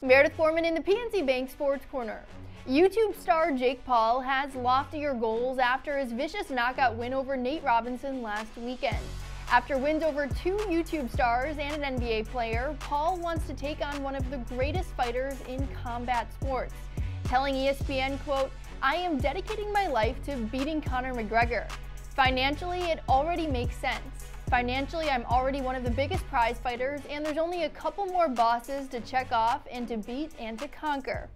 Meredith Foreman in the PNC Bank Sports Corner. YouTube star Jake Paul has loftier goals after his vicious knockout win over Nate Robinson last weekend. After wins over two YouTube stars and an NBA player, Paul wants to take on one of the greatest fighters in combat sports, telling ESPN, quote, I am dedicating my life to beating Conor McGregor. Financially, it already makes sense. Financially, I'm already one of the biggest prize fighters, and there's only a couple more bosses to check off and to beat and to conquer.